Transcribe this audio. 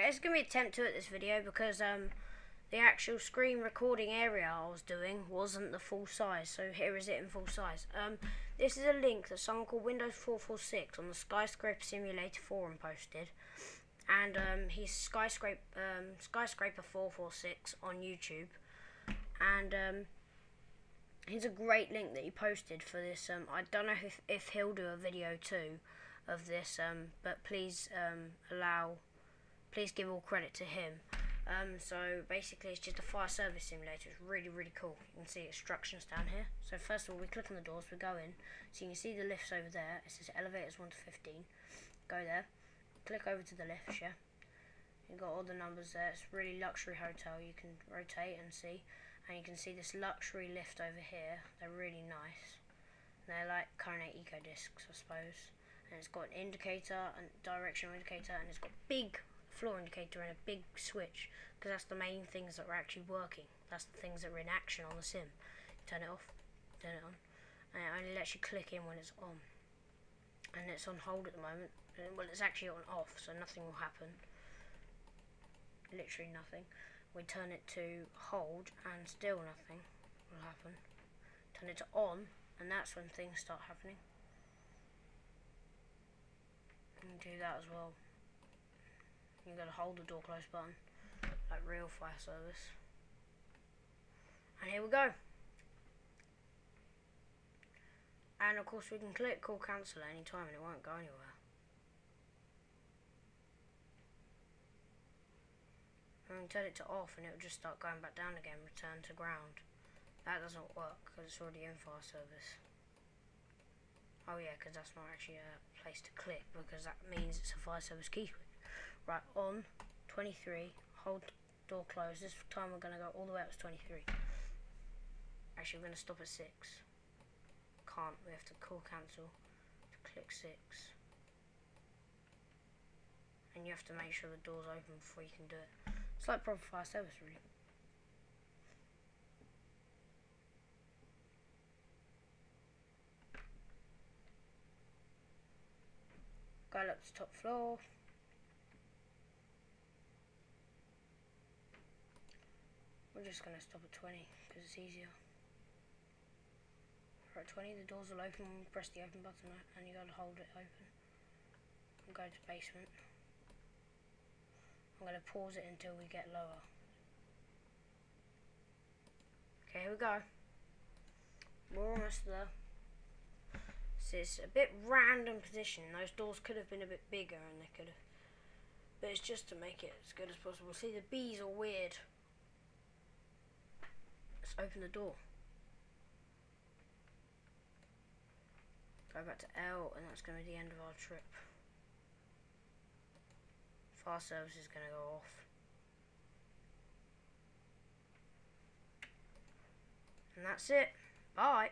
Okay, it's gonna be attempt two at this video because um the actual screen recording area I was doing wasn't the full size, so here is it in full size. Um, this is a link that someone called Windows 446 on the Skyscraper Simulator forum posted, and um, he's Skyscraper um, Skyscraper 446 on YouTube, and um, here's a great link that he posted for this. Um, I don't know if if he'll do a video too of this, um, but please um, allow, please give all credit to him. Um, so basically it's just a fire service simulator. It's really, really cool. You can see instructions down here. So first of all, we click on the doors, we go in. So you can see the lifts over there. It says elevators 1 to 15. Go there. Click over to the lifts, yeah. You've got all the numbers there. It's really luxury hotel. You can rotate and see. And you can see this luxury lift over here. They're really nice. They're like Kone Eco discs, I suppose. And it's got an indicator, and directional indicator, and it's got big floor indicator and a big switch because that's the main things that are actually working. That's the things that are in action on the sim. Turn it off, turn it on, and it only lets you click in when it's on. And it's on hold at the moment. Well, it's actually on off, so nothing will happen. Literally nothing. We turn it to hold, and still nothing will happen. Turn it to on, and that's when things start happening. And do that as well. You gotta hold the door close button, like real fire service. And here we go. And of course we can click call cancel any time and it won't go anywhere. And turn it to off and it'll just start going back down again, return to ground. That doesn't work because it's already in fire service. Oh yeah, because that's not actually a place to click because that means it's a fire service key switch. Right, on 23, hold door closed. This time we're going to go all the way up to 23. Actually, we're going to stop at 6. Can't, we have to call cancel to click 6. And you have to make sure the door's open before you can do it. It's like proper fire service, really. Go up to top floor. We're just going to stop at 20 because it's easier. At 20 the doors will open when you press the open button and you got to hold it open. And go to basement. I'm going to pause it until we get lower. Okay, here we go. We're almost there. So it's a bit random position. Those doors could have been a bit bigger and they could have... But it's just to make it as good as possible. See, the bees are weird open the door. Go back to L and that's going to be the end of our trip. Fire service is going to go off. And that's it. Bye.